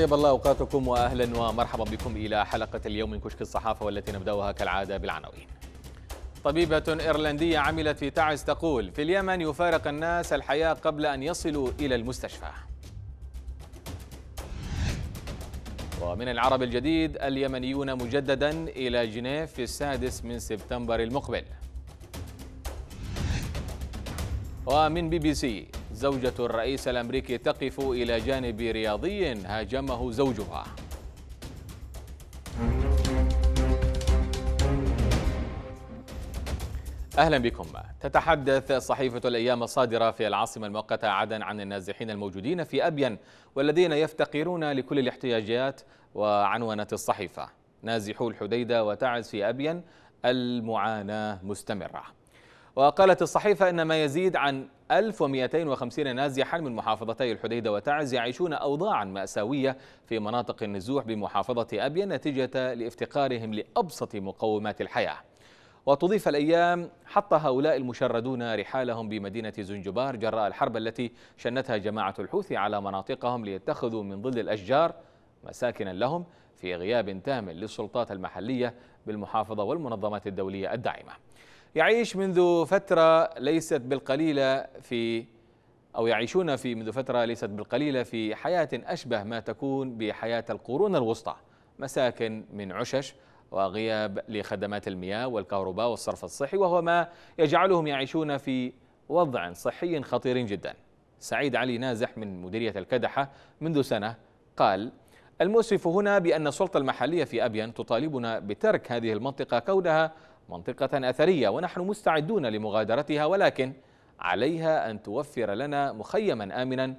طيب الله أوقاتكم واهلا ومرحبا بكم إلى حلقة اليوم من كشك الصحافة والتي نبدأها كالعادة بالعناوين. طبيبة إيرلندية عملت في تعز تقول في اليمن يفارق الناس الحياة قبل أن يصلوا إلى المستشفى. ومن العرب الجديد اليمنيون مجددا إلى جنيف في السادس من سبتمبر المقبل. ومن بي بي سي زوجة الرئيس الأمريكي تقف إلى جانب رياضي هاجمه زوجها. أهلا بكم. تتحدث صحيفة الأيام الصادرة في العاصمة المؤقتة عدن عن النازحين الموجودين في أبين والذين يفتقرون لكل الاحتياجات وعنونت الصحيفة. نازحو الحديدة وتعز في أبين المعاناة مستمرة. وقالت الصحيفة إن ما يزيد عن 1250 نازحا من محافظتي الحديدة وتعز يعيشون أوضاعا مأساوية في مناطق النزوح بمحافظة أبين نتيجة لافتقارهم لأبسط مقومات الحياة. وتضيف الأيام حط هؤلاء المشردون رحالهم بمدينة زنجبار جراء الحرب التي شنتها جماعة الحوثي على مناطقهم ليتخذوا من ظل الأشجار مساكنا لهم في غياب تام للسلطات المحلية بالمحافظة والمنظمات الدولية الداعمة. يعيش منذ فترة ليست بالقليلة في أو يعيشون في منذ فترة ليست بالقليلة في حياة أشبه ما تكون بحياة القرون الوسطى. مساكن من عشش وغياب لخدمات المياه والكهرباء والصرف الصحي وهو ما يجعلهم يعيشون في وضع صحي خطير جدا. سعيد علي نازح من مديرية الكدحة منذ سنة قال المؤسف هنا بأن السلطة المحلية في أبين تطالبنا بترك هذه المنطقة كونها منطقة أثرية ونحن مستعدون لمغادرتها ولكن عليها أن توفر لنا مخيما آمنا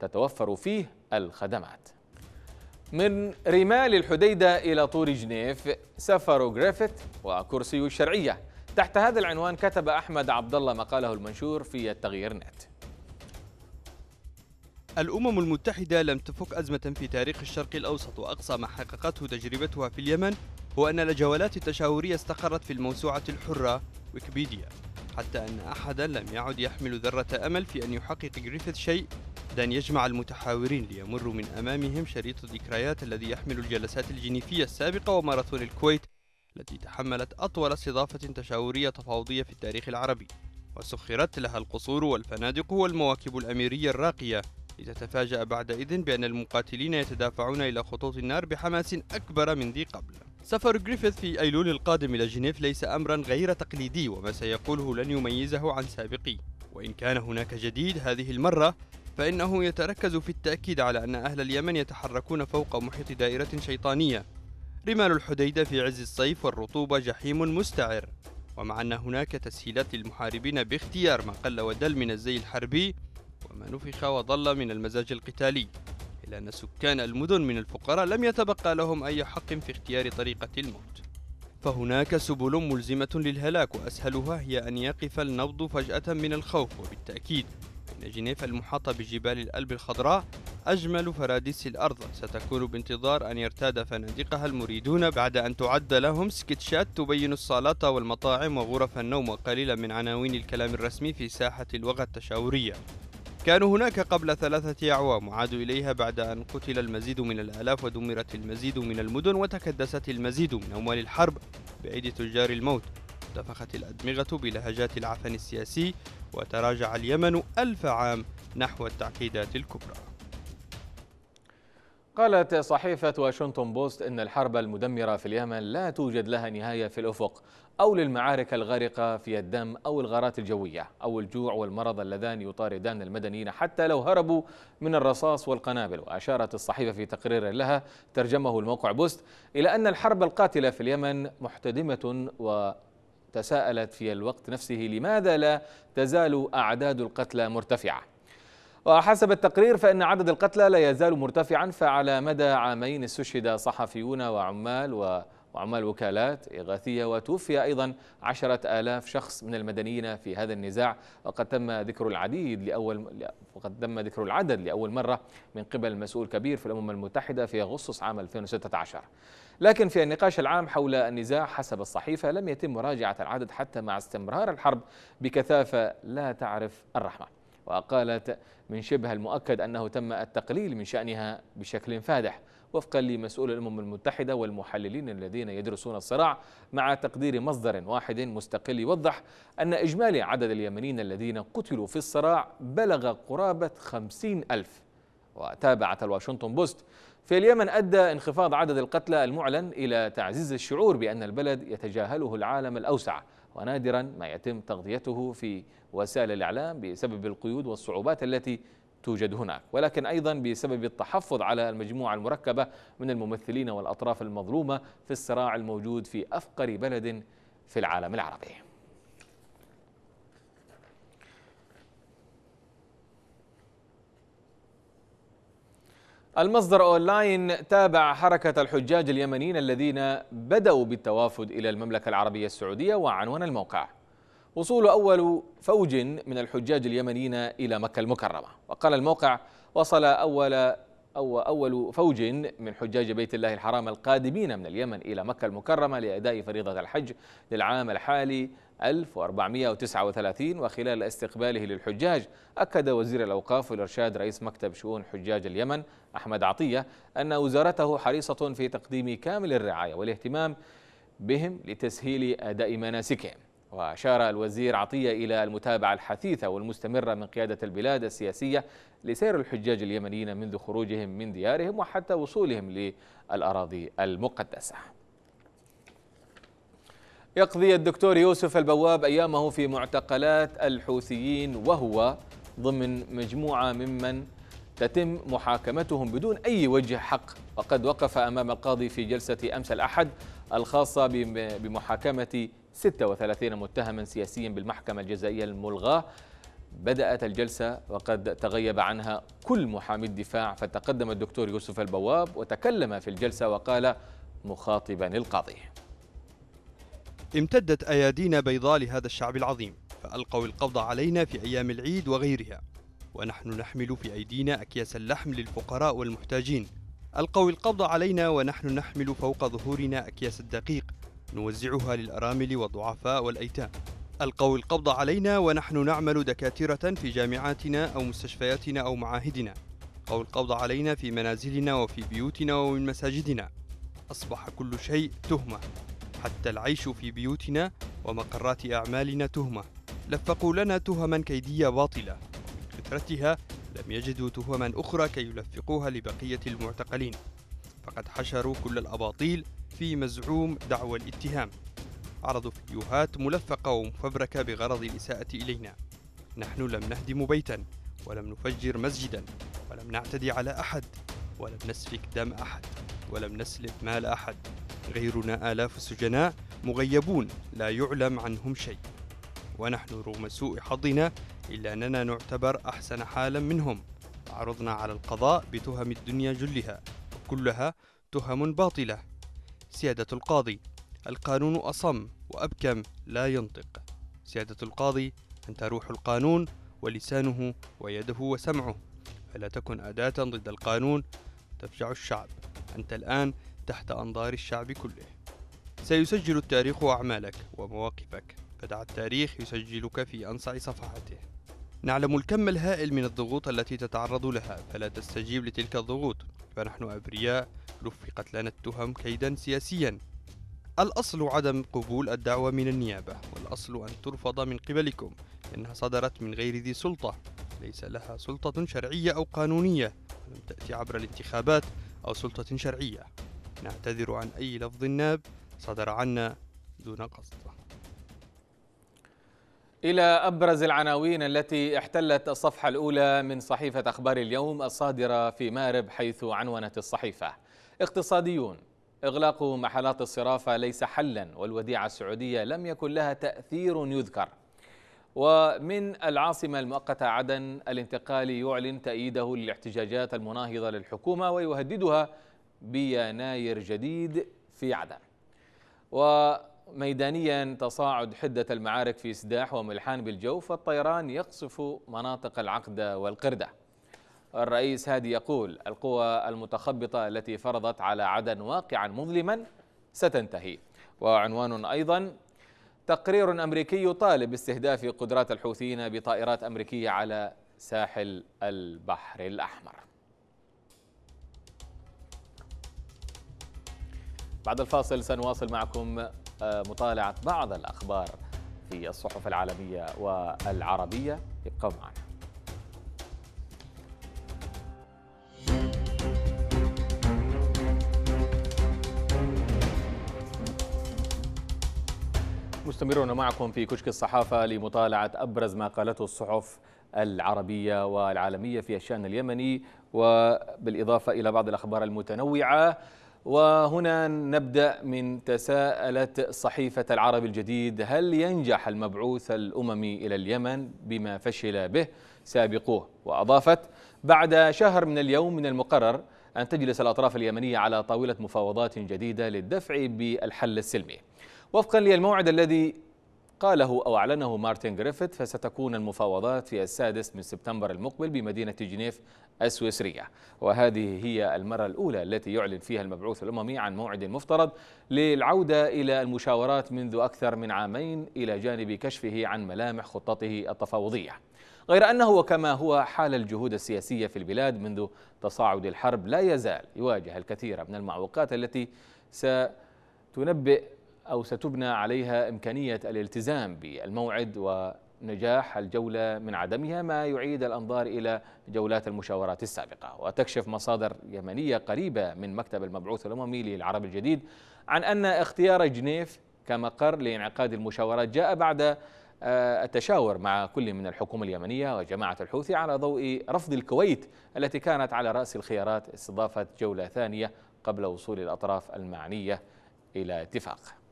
تتوفر فيه الخدمات. من رمال الحديدة إلى طور جنيف سفر جريفيث وكرسي الشرعية تحت هذا العنوان كتب أحمد عبد الله مقاله المنشور في التغيير نت. الأمم المتحدة لم تفك أزمة في تاريخ الشرق الأوسط وأقصى ما حققته تجربتها في اليمن هو أن الجولات التشاورية استقرت في الموسوعة الحرة ويكيبيديا حتى أن أحدا لم يعد يحمل ذرة أمل في أن يحقق جريفيث شيء أن يجمع المتحاورين ليمروا من أمامهم شريط الذكريات الذي يحمل الجلسات الجنيفية السابقة وماراثون الكويت التي تحملت أطول استضافة تشاورية تفاوضية في التاريخ العربي. وسخرت لها القصور والفنادق والمواكب الأميرية الراقية. لتتفاجأ بعدئذ بأن المقاتلين يتدافعون إلى خطوط النار بحماس أكبر من ذي قبل. سفر جريفيث في أيلول القادم إلى جنيف ليس أمرا غير تقليدي وما سيقوله لن يميزه عن سابقيه وإن كان هناك جديد هذه المرة فإنه يتركز في التأكيد على أن أهل اليمن يتحركون فوق محيط دائرة شيطانية. رمال الحديدة في عز الصيف والرطوبة جحيم مستعر. ومع أن هناك تسهيلات للمحاربين باختيار ما قل ودل من الزي الحربي وما نفخ وظل من المزاج القتالي. إلا أن سكان المدن من الفقراء لم يتبقى لهم أي حق في اختيار طريقة الموت. فهناك سبل ملزمة للهلاك وأسهلها هي أن يقف النبض فجأة من الخوف. وبالتأكيد إن جنيف المحاطة بجبال الألب الخضراء أجمل فراديس الأرض. ستكون بانتظار أن يرتاد فنادقها المريدون بعد أن تعد لهم سكتشات تبين الصالات والمطاعم وغرف النوم وقليلا من عناوين الكلام الرسمي في ساحة الوغى التشاورية. كانوا هناك قبل ثلاثة أعوام وعادوا إليها بعد أن قتل المزيد من الآلاف ودمرت المزيد من المدن وتكدست المزيد من أموال الحرب بأيدي تجار الموت. انتفخت الأدمغة بلهجات العفن السياسي وتراجع اليمن ألف عام نحو التعقيدات الكبرى. قالت صحيفة واشنطن بوست إن الحرب المدمرة في اليمن لا توجد لها نهاية في الأفق أو للمعارك الغارقة في الدم أو الغارات الجوية أو الجوع والمرض اللذان يطاردان المدنيين حتى لو هربوا من الرصاص والقنابل. وأشارت الصحيفة في تقرير لها ترجمه الموقع بوست إلى أن الحرب القاتلة في اليمن محتدمة و تساءلت في الوقت نفسه لماذا لا تزال أعداد القتلى مرتفعة. وحسب التقرير فإن عدد القتلى لا يزال مرتفعا فعلى مدى عامين استشهد صحفيون وعمال وعمال وكالات إغاثية وتوفي أيضا عشرة آلاف شخص من المدنيين في هذا النزاع. وقد تم ذكر العديد لأول وقد تم ذكر العدد لأول مرة من قبل مسؤول كبير في الأمم المتحدة في أغسطس عام 2016 لكن في النقاش العام حول النزاع حسب الصحيفة لم يتم مراجعة العدد حتى مع استمرار الحرب بكثافة لا تعرف الرحمة وقالت من شبه المؤكد أنه تم التقليل من شأنها بشكل فادح. وفقا لمسؤول الأمم المتحدة والمحللين الذين يدرسون الصراع مع تقدير مصدر واحد مستقل يوضح أن إجمالي عدد اليمنيين الذين قتلوا في الصراع بلغ قرابة خمسين ألف. وتابعت الواشنطن بوست في اليمن أدى انخفاض عدد القتلى المعلن إلى تعزيز الشعور بأن البلد يتجاهله العالم الأوسع. ونادرا ما يتم تغطيته في وسائل الإعلام بسبب القيود والصعوبات التي توجد هناك. ولكن أيضا بسبب التحفظ على المجموعة المركبة من الممثلين والأطراف المظلومة في الصراع الموجود في أفقر بلد في العالم العربي. المصدر أونلاين تابع حركة الحجاج اليمنيين الذين بدأوا بالتوافد إلى المملكة العربية السعودية وعنوان الموقع. وصول أول فوج من الحجاج اليمنيين إلى مكة المكرمة. وقال الموقع وصل أول أو أول فوج من حجاج بيت الله الحرام القادمين من اليمن إلى مكة المكرمة لأداء فريضة الحج للعام الحالي 1439 وخلال استقباله للحجاج أكد وزير الأوقاف والإرشاد رئيس مكتب شؤون حجاج اليمن أحمد عطية أن وزارته حريصة في تقديم كامل الرعاية والاهتمام بهم لتسهيل أداء مناسكهم. وأشار الوزير عطية إلى المتابعة الحثيثة والمستمرة من قيادة البلاد السياسية لسير الحجاج اليمنيين منذ خروجهم من ديارهم وحتى وصولهم للأراضي المقدسة. يقضي الدكتور يوسف البواب أيامه في معتقلات الحوثيين وهو ضمن مجموعة ممن تتم محاكمتهم بدون أي وجه حق. وقد وقف أمام القاضي في جلسة أمس الأحد الخاصة بمحاكمة 36 متهما سياسيا بالمحكمة الجزائية الملغاة. بدأت الجلسة وقد تغيب عنها كل محامي الدفاع. فتقدم الدكتور يوسف البواب وتكلم في الجلسة وقال مخاطبا القاضي. امتدت أيادينا بيضاء لهذا الشعب العظيم فألقوا القبض علينا في أيام العيد وغيرها. ونحن نحمل في أيدينا أكياس اللحم للفقراء والمحتاجين. ألقوا القبض علينا ونحن نحمل فوق ظهورنا أكياس الدقيق نوزعها للأرامل والضعفاء والأيتام. ألقوا القبض علينا ونحن نعمل دكاترة في جامعاتنا أو مستشفياتنا أو معاهدنا. ألقوا القبض علينا في منازلنا وفي بيوتنا ومن مساجدنا. أصبح كل شيء تهمة. حتى العيش في بيوتنا ومقرات أعمالنا تهمة. لفقوا لنا تهما كيدية باطلة. كثرتها لم يجدوا تهما أخرى كي يلفقوها لبقية المعتقلين. فقد حشروا كل الأباطيل في مزعوم دعوى الاتهام. عرضوا فيديوهات ملفقة ومفبركة بغرض الإساءة إلينا. نحن لم نهدم بيتا ولم نفجر مسجدا ولم نعتدي على أحد ولم نسفك دم أحد. ولم نسلب مال أحد. غيرنا آلاف السجناء مغيبون لا يعلم عنهم شيء. ونحن رغم سوء حظنا إلا أننا نعتبر أحسن حالا منهم. عرضنا على القضاء بتهم الدنيا جلها وكلها تهم باطلة. سيادة القاضي القانون أصم وأبكم لا ينطق. سيادة القاضي أنت روح القانون ولسانه ويده وسمعه. فلا تكن أداة ضد القانون تفجع الشعب. أنت الآن تحت أنظار الشعب كله. سيسجل التاريخ أعمالك ومواقفك. فدع التاريخ يسجلك في أنصع صفحاته نعلم الكم الهائل من الضغوط التي تتعرض لها. فلا تستجيب لتلك الضغوط. فنحن أبرياء. رفقت لنا التهم كيدا سياسيا. الأصل عدم قبول الدعوة من النيابة. والأصل أن ترفض من قبلكم. لأنها صدرت من غير ذي سلطة. ليس لها سلطة شرعية أو قانونية. ولم تأتي عبر الانتخابات أو سلطة شرعية. نعتذر عن أي لفظ ناب صدر عنا دون قصد. إلى أبرز العناوين التي احتلت الصفحة الأولى من صحيفة أخبار اليوم الصادرة في مارب حيث عنونت الصحيفة. اقتصاديون إغلاق محلات الصرافة ليس حلا والوديعة السعودية لم يكن لها تأثير يذكر. ومن العاصمة المؤقتة عدن الانتقالي يعلن تأييده للاحتجاجات المناهضة للحكومة ويهددها بيناير جديد في عدن. وميدانيا تصاعد حدة المعارك في سداح وملحان بالجوف والطيران يقصف مناطق العقد والقردة. الرئيس هادي يقول القوى المتخبطة التي فرضت على عدن واقعا مظلما ستنتهي. وعنوان أيضا تقرير أمريكي يطالب باستهداف قدرات الحوثيين بطائرات أمريكية على ساحل البحر الأحمر. بعد الفاصل سنواصل معكم آه، مطالعة بعض الأخبار في الصحف العالمية والعربية. ابقوا معنا. مستمرون معكم في كشك الصحافة لمطالعة أبرز ما قالته الصحف العربية والعالمية في الشأن اليمني وبالإضافة إلى بعض الأخبار المتنوعة. وهنا نبدأ من تساءلت صحيفة العرب الجديد هل ينجح المبعوث الأممي إلى اليمن بما فشل به؟ سابقوه. وأضافت بعد شهر من اليوم من المقرر أن تجلس الأطراف اليمنية على طاولة مفاوضات جديدة للدفع بالحل السلمي. وفقا للموعد الذي قاله أو أعلنه مارتن جريفيث فستكون المفاوضات في السادس من سبتمبر المقبل بمدينة جنيف السويسرية. وهذه هي المرة الأولى التي يعلن فيها المبعوث الأممي عن موعد مفترض للعودة إلى المشاورات منذ أكثر من عامين إلى جانب كشفه عن ملامح خطته التفاوضية. غير أنه وكما هو حال الجهود السياسية في البلاد منذ تصاعد الحرب لا يزال يواجه الكثير من المعوقات التي ستنبئ أو ستبنى عليها إمكانية الالتزام بالموعد ونجاح الجولة من عدمها ما يعيد الأنظار إلى جولات المشاورات السابقة. وتكشف مصادر يمنية قريبة من مكتب المبعوث الأممي للعرب الجديد عن أن اختيار جنيف كمقر لانعقاد المشاورات جاء بعد آه، التشاور مع كل من الحكومة اليمنية وجماعة الحوثي على ضوء رفض الكويت التي كانت على رأس الخيارات استضافة جولة ثانية قبل وصول الأطراف المعنية إلى اتفاق.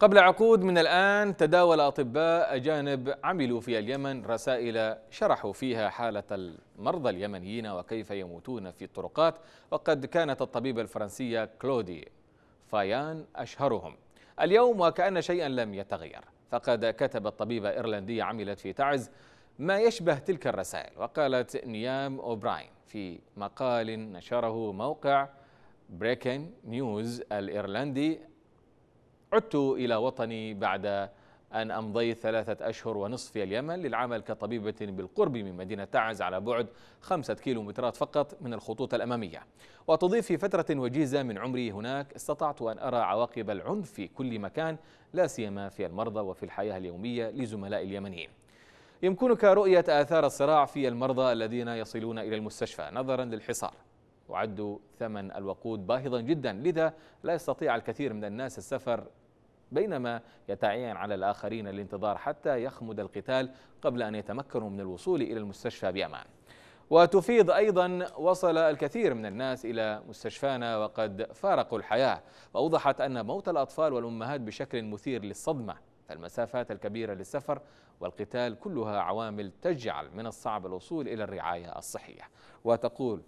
قبل عقود من الآن تداول أطباء أجانب عملوا في اليمن رسائل شرحوا فيها حالة المرضى اليمنيين وكيف يموتون في الطرقات وقد كانت الطبيبة الفرنسية كلودي فايان أشهرهم. اليوم وكأن شيئا لم يتغير. فقد كتبت طبيبة إيرلندية عملت في تعز ما يشبه تلك الرسائل. وقالت نيام أوبراين في مقال نشره موقع بريكن نيوز الإيرلندي عدت إلى وطني بعد أن أمضيت ثلاثة أشهر ونصف في اليمن للعمل كطبيبة بالقرب من مدينة تعز على بعد خمسة كيلومترات فقط من الخطوط الأمامية. وتضيف في فترة وجيزة من عمري هناك استطعت أن أرى عواقب العنف في كل مكان لا سيما في المرضى وفي الحياة اليومية لزملاء اليمنيين. يمكنك رؤية آثار الصراع في المرضى الذين يصلون إلى المستشفى. نظرا للحصار. يعد ثمن الوقود باهظا جدا. لذا لا يستطيع الكثير من الناس السفر بينما يتعين على الآخرين الانتظار حتى يخمد القتال قبل أن يتمكنوا من الوصول إلى المستشفى بأمان. وتفيض أيضا وصل الكثير من الناس إلى مستشفانا وقد فارقوا الحياة. وأوضحت أن موت الأطفال والأمهات بشكل مثير للصدمة فالمسافات الكبيرة للسفر والقتال كلها عوامل تجعل من الصعب الوصول إلى الرعاية الصحية. وتقول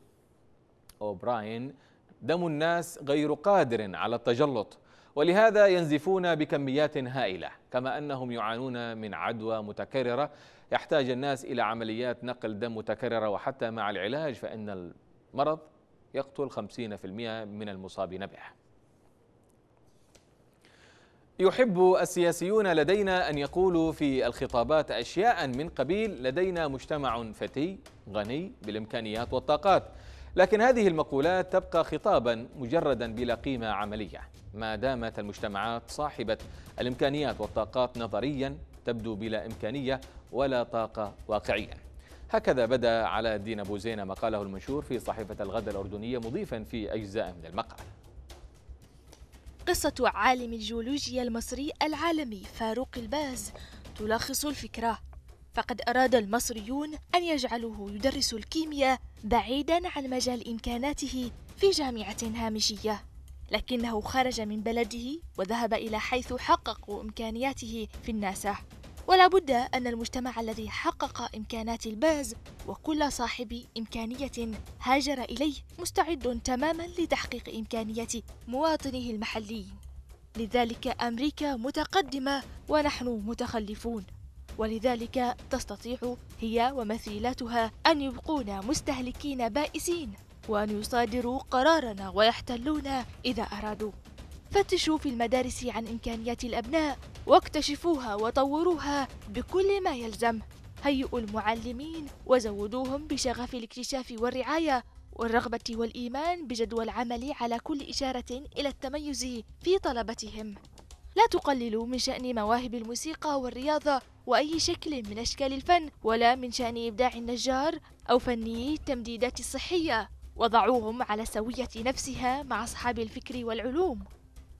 أوبراين دم الناس غير قادر على التجلط ولهذا ينزفون بكميات هائلة كما أنهم يعانون من عدوى متكررة. يحتاج الناس إلى عمليات نقل دم متكررة وحتى مع العلاج فإن المرض يقتل 50% من المصابين به يحب السياسيون لدينا أن يقولوا في الخطابات أشياء من قبيل لدينا مجتمع فتي غني بالإمكانيات والطاقات. لكن هذه المقولات تبقى خطابا مجردا بلا قيمة عملية. ما دامت المجتمعات صاحبة الإمكانيات والطاقات نظريا تبدو بلا إمكانية ولا طاقة واقعيا. هكذا بدأ علاء الدين أبو زينة مقاله المنشور في صحيفة الغد الأردنية مضيفا في أجزاء من المقال. قصة عالم الجيولوجيا المصري العالمي فاروق الباز تلخص الفكرة. فقد أراد المصريون أن يجعلوه يدرس الكيمياء بعيدا عن مجال إمكاناته في جامعة هامشية. لكنه خرج من بلده وذهب إلى حيث حققوا إمكانياته في الناسا. ولا بد أن المجتمع الذي حقق إمكانات الباز وكل صاحب إمكانية هاجر إليه مستعد تماما لتحقيق إمكانيات مواطنه المحليين. لذلك أمريكا متقدمة ونحن متخلفون. ولذلك تستطيع هي ومثيلاتها أن يبقون مستهلكين بائسين وأن يصادروا قرارنا ويحتلون إذا أرادوا. فتشوا في المدارس عن إمكانيات الأبناء واكتشفوها وطوروها بكل ما يلزم. هيئوا المعلمين وزودوهم بشغف الاكتشاف والرعاية والرغبة والإيمان بجدوى العمل على كل إشارة إلى التميز في طلبتهم. لا تقللوا من شأن مواهب الموسيقى والرياضة وأي شكل من أشكال الفن ولا من شأن إبداع النجار أو فني التمديدات الصحية. وضعوهم على سوية نفسها مع أصحاب الفكر والعلوم.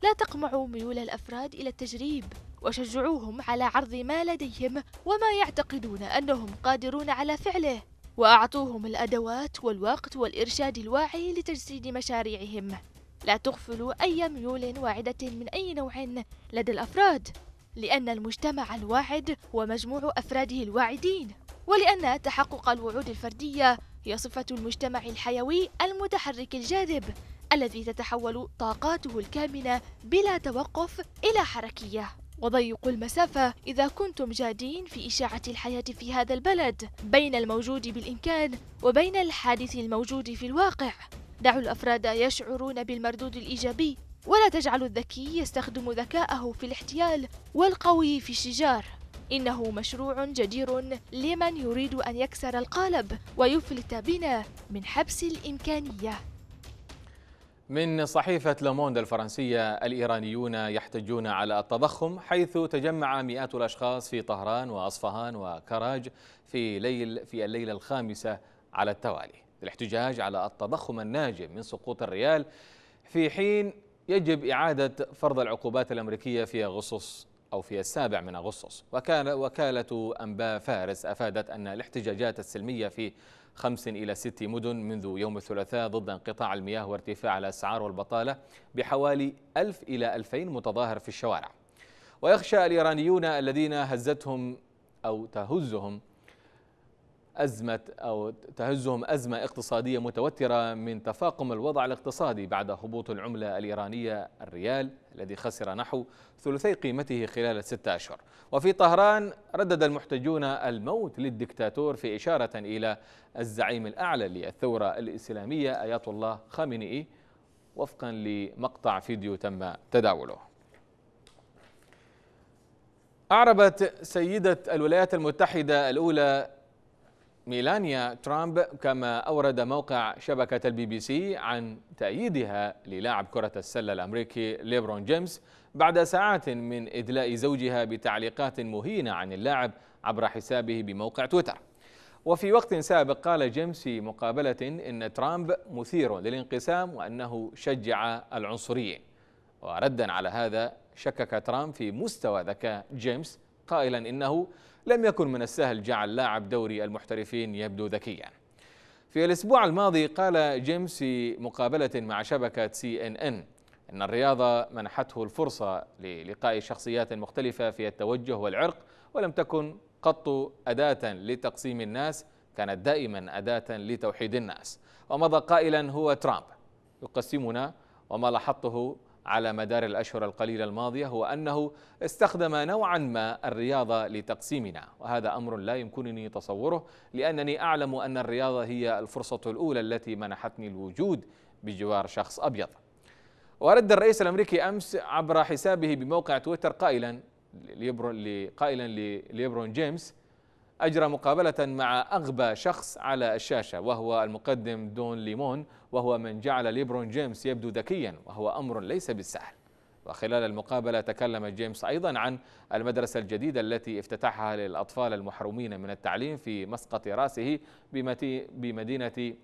لا تقمعوا ميول الأفراد إلى التجريب وشجعوهم على عرض ما لديهم وما يعتقدون أنهم قادرون على فعله. وأعطوهم الأدوات والوقت والإرشاد الواعي لتجسيد مشاريعهم. لا تغفلوا أي ميول واعدة من أي نوع لدى الأفراد لأن المجتمع الواعد هو مجموع أفراده الواعدين ولأن تحقق الوعود الفردية هي صفة المجتمع الحيوي المتحرك الجاذب الذي تتحول طاقاته الكامنة بلا توقف إلى حركية. وضيقوا المسافة إذا كنتم جادين في إشاعة الحياة في هذا البلد بين الموجود بالإمكان وبين الحادث الموجود في الواقع. دعوا الأفراد يشعرون بالمردود الإيجابي ولا تجعلوا الذكي يستخدم ذكاءه في الاحتيال والقوي في الشجار. إنه مشروع جدير لمن يريد أن يكسر القالب ويفلت بنا من حبس الإمكانية. من صحيفة لوموند الفرنسية الإيرانيون يحتجون على التضخم حيث تجمع مئات الأشخاص في طهران وأصفهان وكرج في ليل في الليلة الخامسة على التوالي. للاحتجاج على التضخم الناجم من سقوط الريال في حين يجب إعادة فرض العقوبات الأمريكية في أغسطس أو في السابع من أغسطس. وكان وكالة أنباء فارس أفادت أن الاحتجاجات السلمية في خمس إلى ست مدن منذ يوم الثلاثاء ضد انقطاع المياه وارتفاع الأسعار والبطالة بحوالي ألف إلى ألفين متظاهر في الشوارع. ويخشى الإيرانيون الذين هزتهم أو تهزهم أزمة أو تهزهم أزمة اقتصادية متوترة من تفاقم الوضع الاقتصادي بعد هبوط العملة الإيرانية الريال الذي خسر نحو ثلثي قيمته خلال الستة أشهر. وفي طهران ردد المحتجون الموت للدكتاتور في إشارة إلى الزعيم الأعلى للثورة الإسلامية آيات الله خامنئي وفقا لمقطع فيديو تم تداوله. أعربت سيدة الولايات المتحدة الأولى ميلانيا ترامب كما أورد موقع شبكة البي بي سي عن تأييدها للاعب كرة السلة الأمريكي ليبرون جيمس بعد ساعات من إدلاء زوجها بتعليقات مهينة عن اللاعب عبر حسابه بموقع تويتر. وفي وقت سابق قال جيمس في مقابلة إن ترامب مثير للانقسام وأنه شجع العنصريين. وردا على هذا شكك ترامب في مستوى ذكاء جيمس قائلا إنه لم يكن من السهل جعل لاعب دوري المحترفين يبدو ذكيا. في الأسبوع الماضي قال جيمس في مقابلة مع شبكة سي إن إن أن الرياضة منحته الفرصة للقاء شخصيات مختلفة في التوجه والعرق ولم تكن قط أداة لتقسيم الناس كانت دائما أداة لتوحيد الناس. ومضى قائلا هو ترامب. يقسمنا وما لاحظته على مدار الأشهر القليلة الماضية هو أنه استخدم نوعا ما الرياضة لتقسيمنا وهذا أمر لا يمكنني تصوره لأنني أعلم أن الرياضة هي الفرصة الأولى التي منحتني الوجود بجوار شخص أبيض. ورد الرئيس الأمريكي أمس عبر حسابه بموقع تويتر قائلا قائلا ليبرون جيمس أجرى مقابلة مع أغبى شخص على الشاشة وهو المقدم دون ليمون وهو من جعل ليبرون جيمس يبدو ذكيا وهو أمر ليس بالسهل. وخلال المقابلة تكلم جيمس أيضا عن المدرسة الجديدة التي افتتحها للأطفال المحرومين من التعليم في مسقط رأسه بمدينة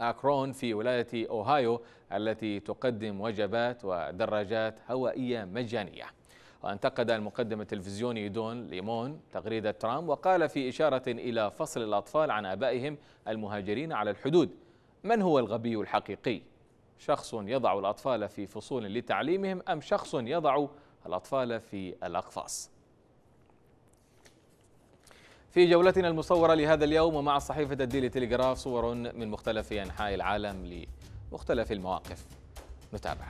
أكرون في ولاية أوهايو التي تقدم وجبات ودراجات هوائية مجانية. وانتقد المقدم التلفزيوني دون ليمون تغريدة ترامب وقال في إشارة إلى فصل الأطفال عن آبائهم المهاجرين على الحدود من هو الغبي الحقيقي؟ شخص يضع الأطفال في فصول لتعليمهم أم شخص يضع الأطفال في الأقفاص؟ في جولتنا المصورة لهذا اليوم ومع صحيفة الديلي تليجراف صور من مختلف أنحاء العالم لمختلف المواقف نتابع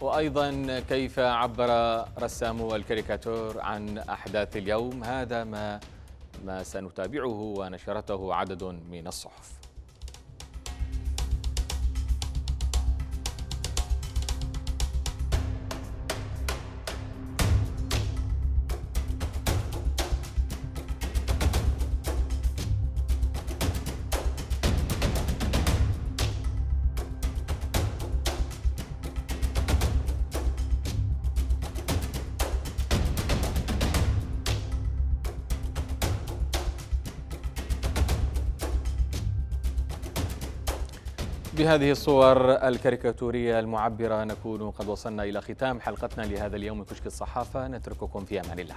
وأيضا كيف عبر رسامو الكاريكاتور عن أحداث اليوم؟ هذا ما ما سنتابعه ونشرته عدد من الصحف. بهذه الصور الكاريكاتورية المعبرة نكون قد وصلنا إلى ختام حلقتنا لهذا اليوم من كشك الصحافة. نترككم في أمان الله.